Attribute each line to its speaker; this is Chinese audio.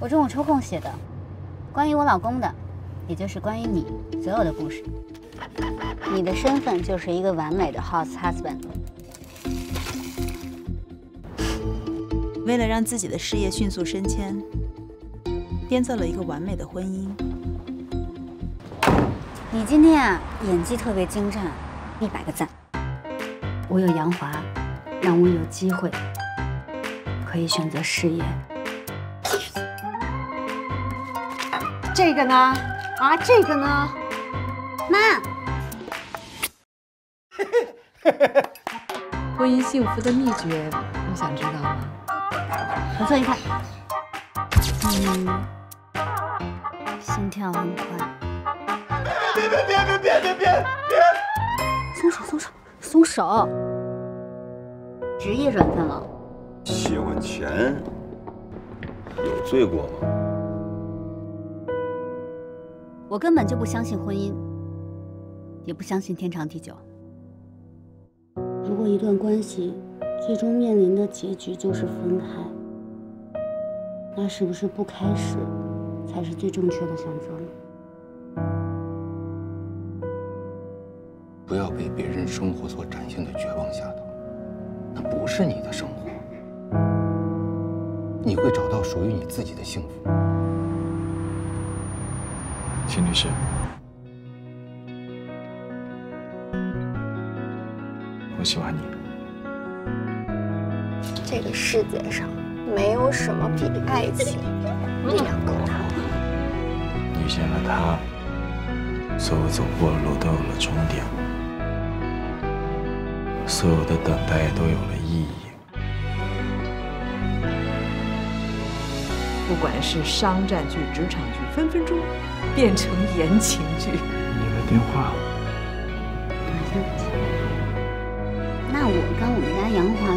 Speaker 1: 我中午抽空写的，关于我老公的，也就是关于你所有的故事。你的身份就是一个完美的 house husband。
Speaker 2: 为了让自己的事业迅速升迁，编造了一个完美的婚姻。
Speaker 1: 你今天啊，演技特别精湛，一百个赞。我有杨华，让我有机会可以选择事业。
Speaker 3: 这个呢？啊，这个呢？
Speaker 1: 妈，
Speaker 4: 婚姻幸福的秘诀，你想知道吗？
Speaker 1: 我做一看。嗯，心跳很快。
Speaker 5: 别别别别别别别别！
Speaker 1: 松手松手松手！职业转分了。
Speaker 5: 喜欢钱有罪过吗？
Speaker 1: 我根本就不相信婚姻，也不相信天长地久。如果一段关系最终面临的结局就是分开，那是不是不开始才是最正确的选择呢？
Speaker 6: 不要被别人生活所展现的绝望吓到，那不是你的生活，你会找到属于你自己的幸福。
Speaker 7: 秦律师，我喜欢你。
Speaker 3: 这个世界上没有什么比爱情力量更大。
Speaker 7: 遇见了他，所有走过的路都有了终点，所有的等待都有
Speaker 4: 不管是商战剧、职场剧，分分钟变成言情剧。
Speaker 7: 你的电话，
Speaker 1: 那我跟我们家杨华